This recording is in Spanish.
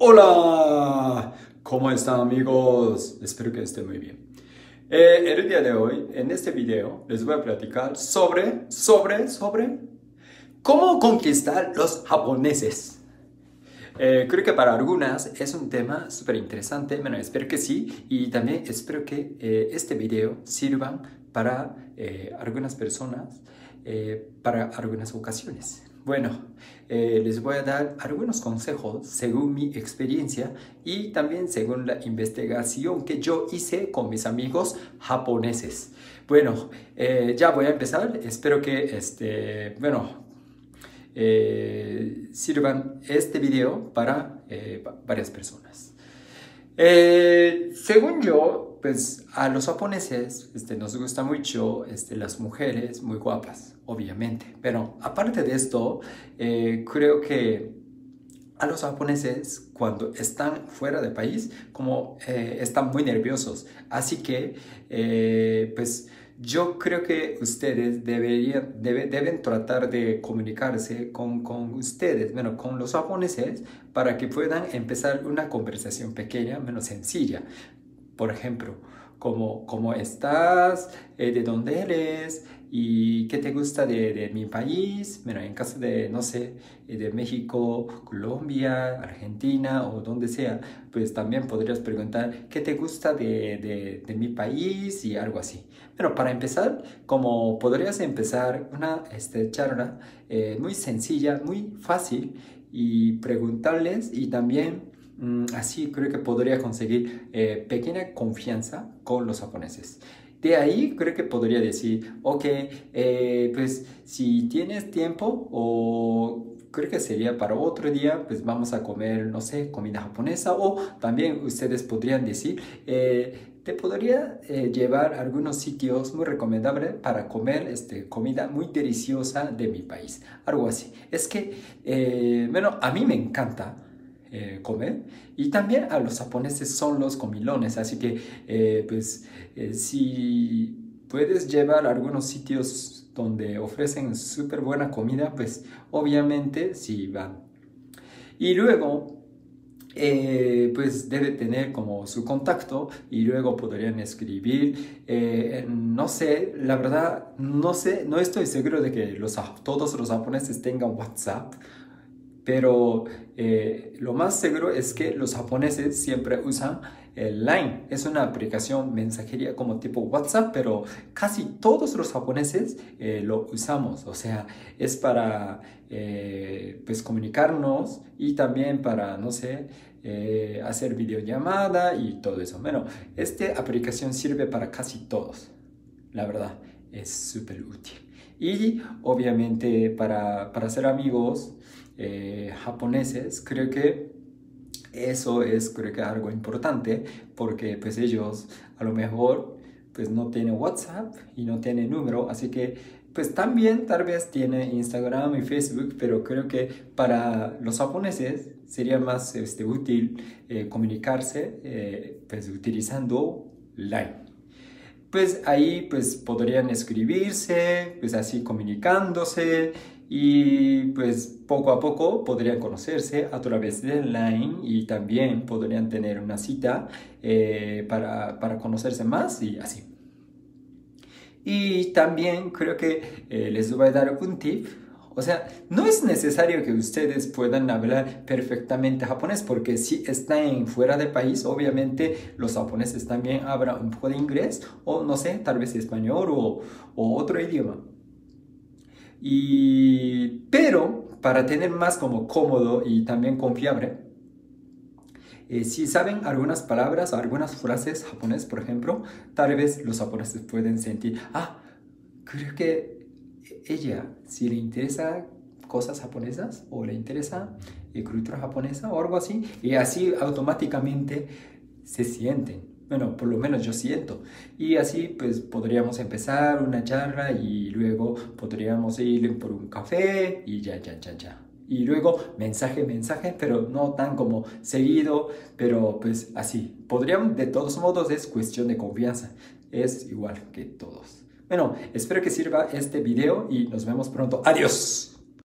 Hola, ¿cómo están amigos? Espero que estén muy bien. Eh, el día de hoy, en este video, les voy a platicar sobre, sobre, sobre cómo conquistar los japoneses. Eh, creo que para algunas es un tema súper interesante, bueno, espero que sí, y también espero que eh, este video sirva para algunas personas, para algunas ocasiones. Bueno, eh, les voy a dar algunos consejos según mi experiencia y también según la investigación que yo hice con mis amigos japoneses. Bueno, eh, ya voy a empezar. Espero que, este, bueno, eh, sirvan este video para varias personas. Según yo, pues a los japoneses este, nos gusta mucho este, las mujeres muy guapas obviamente. Pero aparte de esto, eh, creo que a los japoneses cuando están fuera del país, como eh, están muy nerviosos. Así que, eh, pues yo creo que ustedes deberían, deben tratar de comunicarse con, con, ustedes, bueno, con los japoneses, para que puedan empezar una conversación pequeña, menos sencilla. Por ejemplo, ¿cómo, cómo estás? ¿De dónde eres? ¿Y qué te gusta de, de, mi país? Bueno, en caso de, no sé, eh, de México, Colombia, Argentina o donde sea, pues también podrías preguntar qué te gusta de, de, de mi país y algo así. Pero para empezar, como podrías empezar una este, charla eh, muy sencilla, muy fácil y preguntarles y también así creo que podría conseguir eh, pequeña confianza con los japoneses. De ahí creo que podría decir, ok, eh, pues si tienes tiempo o creo que sería para otro día, pues vamos a comer, no sé, comida japonesa o también ustedes podrían decir, eh, te podría eh, llevar a algunos sitios muy recomendables para comer este, comida muy deliciosa de mi país, algo así. Es que, bueno, a mí me encanta eh, comer. Y también a los japoneses son los comilones, así que eh, pues eh, si puedes llevar a algunos sitios donde ofrecen súper buena comida, pues obviamente sí van. Y luego pues debe tener como su contacto y luego podrían escribir. no sé, la verdad, no sé, no estoy seguro de que los, todos los japoneses tengan WhatsApp pero eh, lo más seguro es que los japoneses siempre usan el Line. Es una aplicación mensajería como tipo WhatsApp, pero casi todos los japoneses eh, lo usamos. O sea, es para eh, pues comunicarnos y también para, no sé, hacer videollamada y todo eso. Bueno, esta aplicación sirve para casi todos. La verdad, es súper útil. Y obviamente para, para ser amigos, eh, japoneses, creo que eso es creo que algo importante porque pues ellos a lo mejor pues no tienen WhatsApp y no tienen número, así que pues también tal vez tiene Instagram y Facebook, pero creo que para los japoneses sería más este, útil eh, comunicarse eh, pues utilizando Line. Pues ahí pues podrían escribirse, pues así comunicándose y pues poco a poco podrían conocerse a través de online y también podrían tener una cita eh, para, para, conocerse más y así. Y también creo que eh, les voy a dar un tip. O sea, no es necesario que ustedes puedan hablar perfectamente japonés porque si están fuera del país, obviamente los japoneses también hablan un poco de inglés o no sé, tal vez español o otro idioma. Y, pero para tener más como cómodo y también confiable, eh, si saben algunas palabras, algunas frases japonés, por ejemplo, tal vez los japoneses pueden sentir, ah, creo que ella, si le interesa cosas japonesas o le interesa eh, cultura japonesa o algo así, y así automáticamente se sienten bueno, por lo menos yo siento. Y así pues podríamos empezar una charla y luego podríamos ir por un café y ya, ya, ya, ya. Y luego mensaje, mensaje, pero no tan como seguido, pero pues así. Podríamos, de todos modos, es cuestión de confianza. Es igual que todos. Bueno, espero que sirva este video y nos vemos pronto. Adiós.